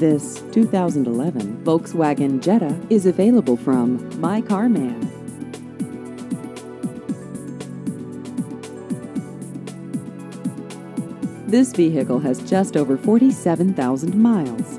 This 2011 Volkswagen Jetta is available from My Car Man. This vehicle has just over 47,000 miles.